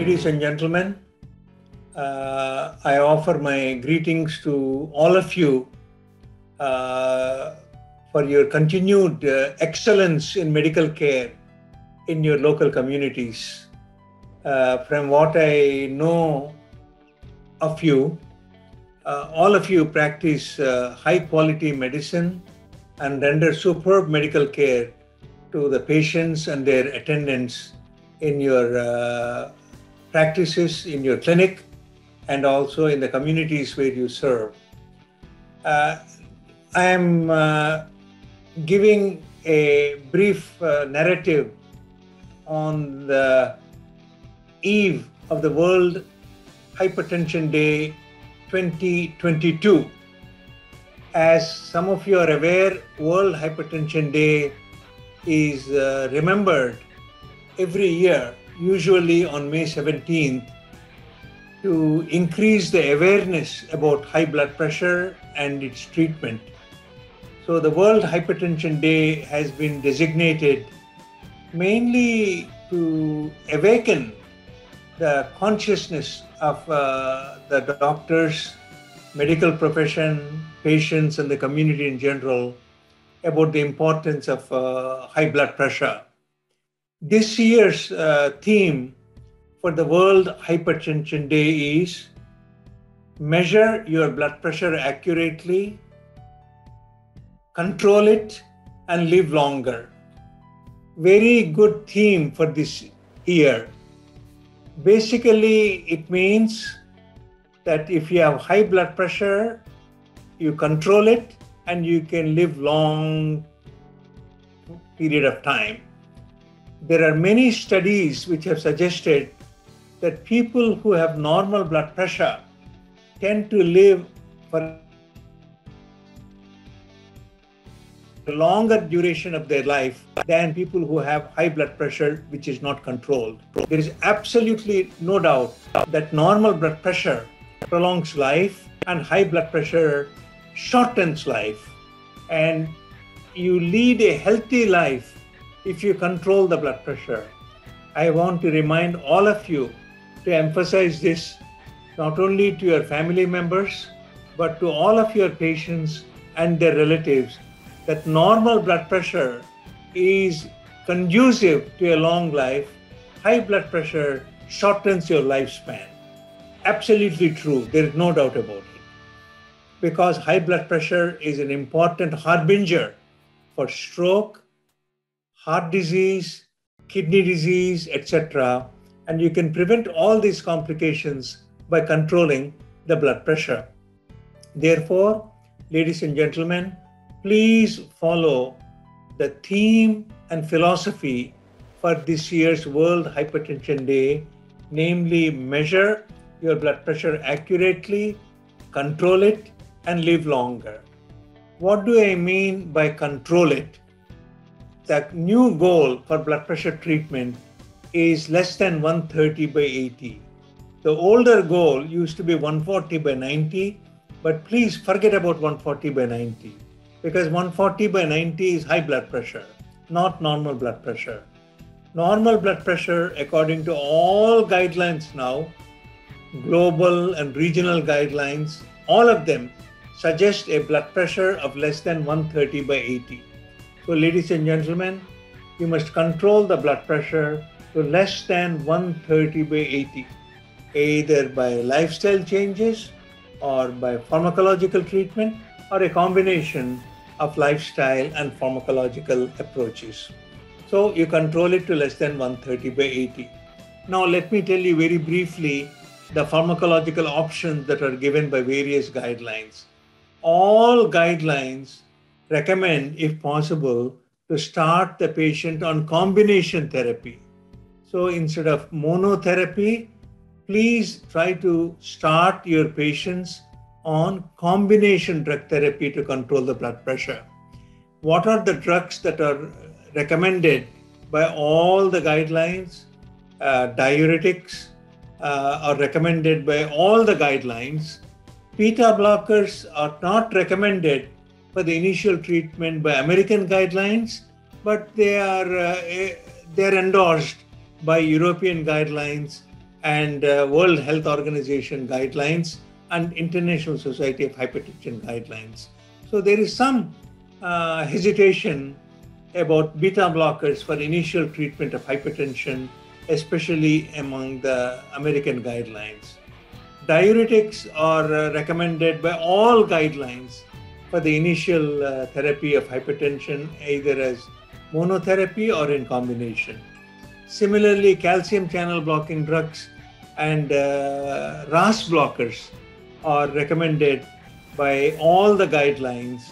Ladies and gentlemen, uh, I offer my greetings to all of you uh, for your continued uh, excellence in medical care in your local communities. Uh, from what I know of you, uh, all of you practice uh, high quality medicine and render superb medical care to the patients and their attendants in your uh, practices, in your clinic, and also in the communities where you serve. Uh, I am uh, giving a brief uh, narrative on the eve of the World Hypertension Day 2022. As some of you are aware, World Hypertension Day is uh, remembered every year, usually on May 17th, to increase the awareness about high blood pressure and its treatment. So, the World Hypertension Day has been designated mainly to awaken the consciousness of uh, the doctors, medical profession, patients, and the community in general about the importance of uh, high blood pressure. This year's uh, theme for the World Hypertension Day is measure your blood pressure accurately, control it, and live longer. Very good theme for this year. Basically, it means that if you have high blood pressure, you control it and you can live long period of time. There are many studies which have suggested that people who have normal blood pressure tend to live for a longer duration of their life than people who have high blood pressure which is not controlled. There is absolutely no doubt that normal blood pressure prolongs life and high blood pressure shortens life. And you lead a healthy life if you control the blood pressure. I want to remind all of you to emphasize this not only to your family members, but to all of your patients and their relatives that normal blood pressure is conducive to a long life. High blood pressure shortens your lifespan. Absolutely true. There is no doubt about it. Because high blood pressure is an important harbinger for stroke, heart disease, kidney disease, etc. And you can prevent all these complications by controlling the blood pressure. Therefore, ladies and gentlemen, please follow the theme and philosophy for this year's World Hypertension Day, namely measure your blood pressure accurately, control it, and live longer. What do I mean by control it? The new goal for blood pressure treatment is less than 130 by 80. The older goal used to be 140 by 90, but please forget about 140 by 90 because 140 by 90 is high blood pressure, not normal blood pressure. Normal blood pressure, according to all guidelines now, global and regional guidelines, all of them suggest a blood pressure of less than 130 by 80. So, ladies and gentlemen, you must control the blood pressure to less than 130 by 80, either by lifestyle changes or by pharmacological treatment or a combination of lifestyle and pharmacological approaches. So you control it to less than 130 by 80. Now, let me tell you very briefly the pharmacological options that are given by various guidelines. All guidelines recommend, if possible, to start the patient on combination therapy. So instead of monotherapy, please try to start your patients on combination drug therapy to control the blood pressure. What are the drugs that are recommended by all the guidelines? Uh, diuretics uh, are recommended by all the guidelines. Beta blockers are not recommended for the initial treatment by American guidelines, but they are uh, they're endorsed by European guidelines and uh, World Health Organization guidelines and International Society of Hypertension guidelines. So there is some uh, hesitation about beta blockers for initial treatment of hypertension, especially among the American guidelines. Diuretics are uh, recommended by all guidelines for the initial uh, therapy of hypertension, either as monotherapy or in combination. Similarly, calcium channel blocking drugs and uh, RAS blockers are recommended by all the guidelines,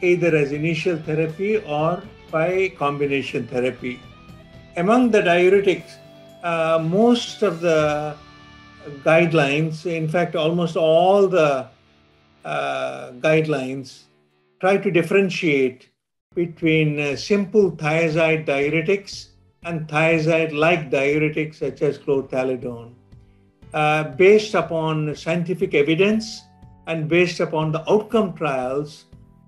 either as initial therapy or by combination therapy. Among the diuretics, uh, most of the guidelines, in fact, almost all the uh, guidelines, try to differentiate between uh, simple thiazide diuretics and thiazide-like diuretics such as chlorthalidone. Uh, based upon scientific evidence and based upon the outcome trials,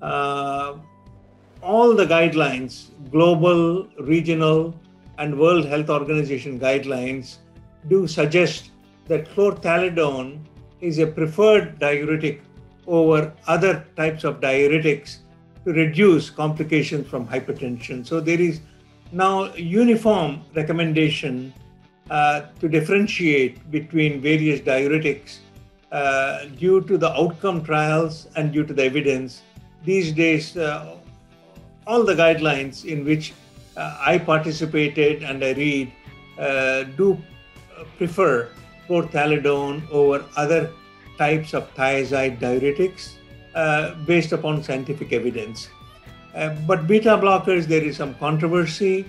uh, all the guidelines, global, regional, and World Health Organization guidelines, do suggest that chlorthalidone is a preferred diuretic over other types of diuretics to reduce complications from hypertension. So there is now uniform recommendation uh, to differentiate between various diuretics uh, due to the outcome trials and due to the evidence. These days, uh, all the guidelines in which uh, I participated and I read uh, do prefer chlorthalidone over other types of thiazide diuretics uh, based upon scientific evidence. Uh, but beta blockers, there is some controversy.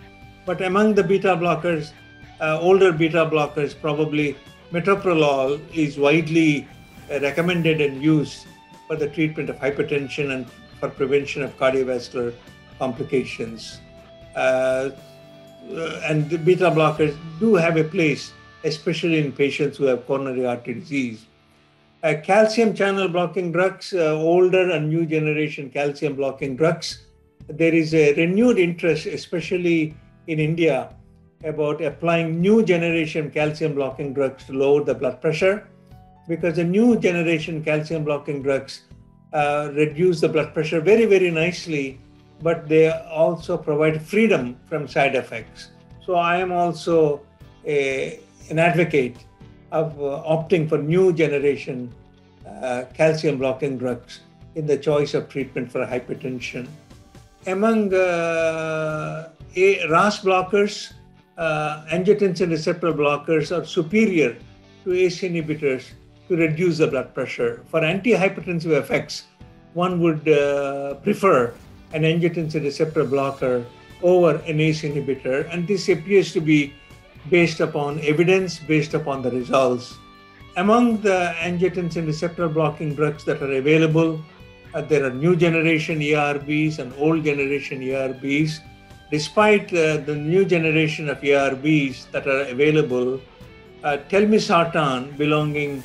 But among the beta blockers, uh, older beta blockers, probably metoprolol is widely uh, recommended and used for the treatment of hypertension and for prevention of cardiovascular complications. Uh, and the beta blockers do have a place, especially in patients who have coronary artery disease. Uh, calcium channel blocking drugs, uh, older and new generation calcium blocking drugs, there is a renewed interest, especially in India, about applying new generation calcium blocking drugs to lower the blood pressure because the new generation calcium blocking drugs uh, reduce the blood pressure very, very nicely, but they also provide freedom from side effects. So I am also a, an advocate of uh, opting for new generation uh, calcium blocking drugs in the choice of treatment for hypertension among uh, RAS blockers, angiotensin receptor blockers are superior to ACE inhibitors to reduce the blood pressure. For antihypertensive effects, one would uh, prefer an angiotensin receptor blocker over an ACE inhibitor, and this appears to be based upon evidence, based upon the results. Among the angiotensin receptor blocking drugs that are available, uh, there are new generation ARBs and old generation ARBs. Despite uh, the new generation of ARBs that are available, uh, telmisartan belonging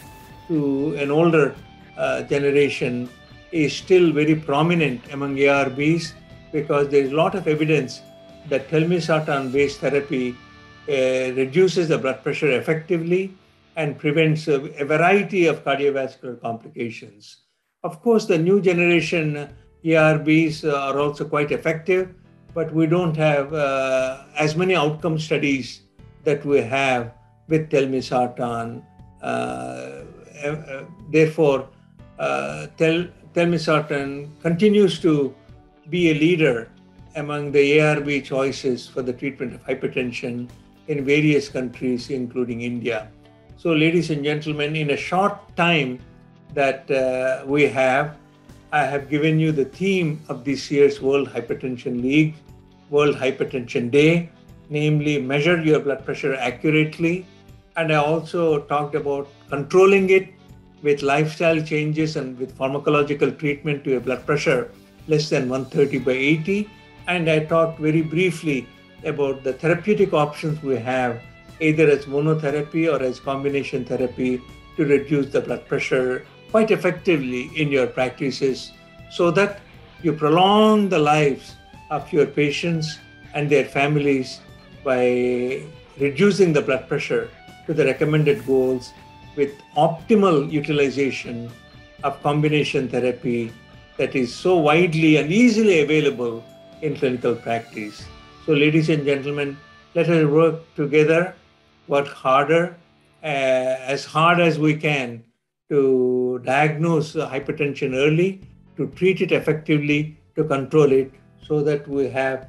to an older uh, generation is still very prominent among ARBs because there is a lot of evidence that telmisartan based therapy reduces the blood pressure effectively and prevents a, a variety of cardiovascular complications. Of course, the new generation ARBs are also quite effective, but we don't have uh, as many outcome studies that we have with telmisartan. Uh, uh, therefore, uh, tel- telmisartan continues to be a leader among the ARB choices for the treatment of hypertension in various countries, including India. So, ladies and gentlemen, in a short time, that uh, we have. I have given you the theme of this year's World Hypertension League, World Hypertension Day, namely measure your blood pressure accurately. And I also talked about controlling it with lifestyle changes and with pharmacological treatment to your blood pressure less than 130 by 80. And I talked very briefly about the therapeutic options we have, either as monotherapy or as combination therapy to reduce the blood pressure quite effectively in your practices so that you prolong the lives of your patients and their families by reducing the blood pressure to the recommended goals with optimal utilization of combination therapy that is so widely and easily available in clinical practice. So, ladies and gentlemen, let us work together, work harder, uh, as hard as we can to diagnose hypertension early, to treat it effectively, to control it, so that we have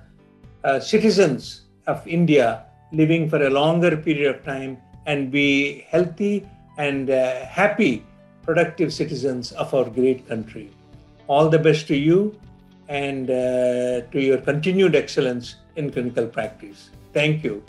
uh, citizens of India living for a longer period of time and be healthy and uh, happy, productive citizens of our great country. All the best to you and uh, to your continued excellence in clinical practice. Thank you.